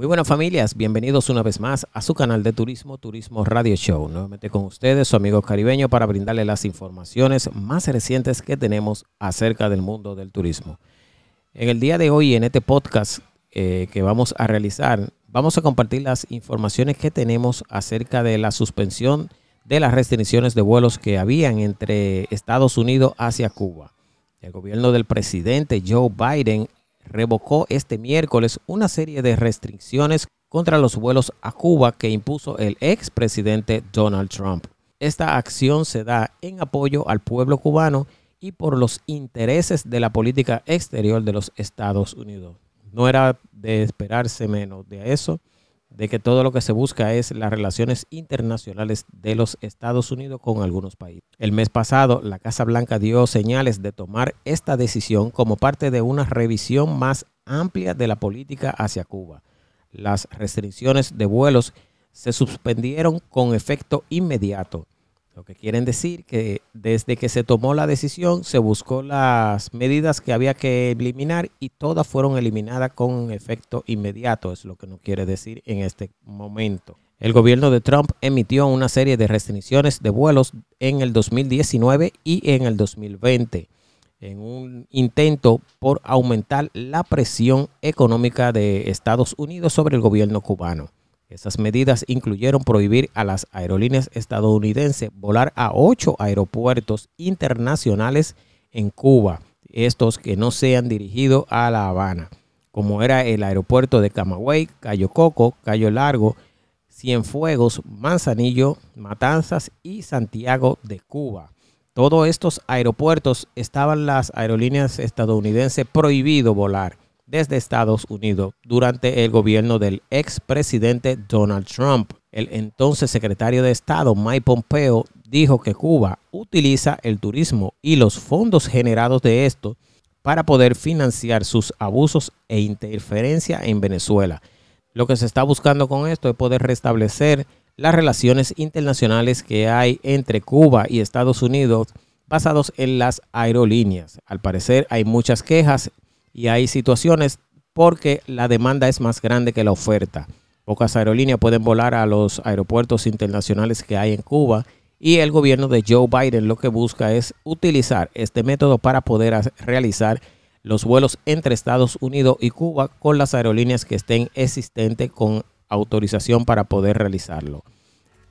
Muy buenas familias, bienvenidos una vez más a su canal de turismo, Turismo Radio Show. Nuevamente con ustedes, su amigo caribeño, para brindarle las informaciones más recientes que tenemos acerca del mundo del turismo. En el día de hoy, en este podcast eh, que vamos a realizar, vamos a compartir las informaciones que tenemos acerca de la suspensión de las restricciones de vuelos que habían entre Estados Unidos hacia Cuba. El gobierno del presidente Joe Biden revocó este miércoles una serie de restricciones contra los vuelos a Cuba que impuso el expresidente Donald Trump. Esta acción se da en apoyo al pueblo cubano y por los intereses de la política exterior de los Estados Unidos. No era de esperarse menos de eso de que todo lo que se busca es las relaciones internacionales de los Estados Unidos con algunos países. El mes pasado, la Casa Blanca dio señales de tomar esta decisión como parte de una revisión más amplia de la política hacia Cuba. Las restricciones de vuelos se suspendieron con efecto inmediato lo que quieren decir que desde que se tomó la decisión se buscó las medidas que había que eliminar y todas fueron eliminadas con efecto inmediato, es lo que no quiere decir en este momento. El gobierno de Trump emitió una serie de restricciones de vuelos en el 2019 y en el 2020 en un intento por aumentar la presión económica de Estados Unidos sobre el gobierno cubano. Esas medidas incluyeron prohibir a las aerolíneas estadounidenses volar a ocho aeropuertos internacionales en Cuba, estos que no sean dirigidos a La Habana, como era el aeropuerto de Camagüey, Cayo Coco, Cayo Largo, Cienfuegos, Manzanillo, Matanzas y Santiago de Cuba. Todos estos aeropuertos estaban las aerolíneas estadounidenses prohibido volar desde Estados Unidos durante el gobierno del expresidente Donald Trump. El entonces secretario de Estado Mike Pompeo dijo que Cuba utiliza el turismo y los fondos generados de esto para poder financiar sus abusos e interferencia en Venezuela. Lo que se está buscando con esto es poder restablecer las relaciones internacionales que hay entre Cuba y Estados Unidos basados en las aerolíneas. Al parecer hay muchas quejas y hay situaciones porque la demanda es más grande que la oferta. Pocas aerolíneas pueden volar a los aeropuertos internacionales que hay en Cuba y el gobierno de Joe Biden lo que busca es utilizar este método para poder realizar los vuelos entre Estados Unidos y Cuba con las aerolíneas que estén existentes con autorización para poder realizarlo.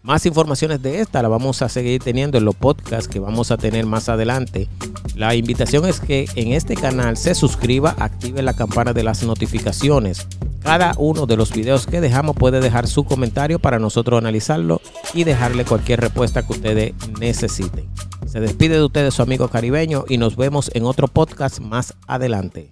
Más informaciones de esta la vamos a seguir teniendo en los podcasts que vamos a tener más adelante. La invitación es que en este canal se suscriba, active la campana de las notificaciones. Cada uno de los videos que dejamos puede dejar su comentario para nosotros analizarlo y dejarle cualquier respuesta que ustedes necesiten. Se despide de ustedes su amigo caribeño y nos vemos en otro podcast más adelante.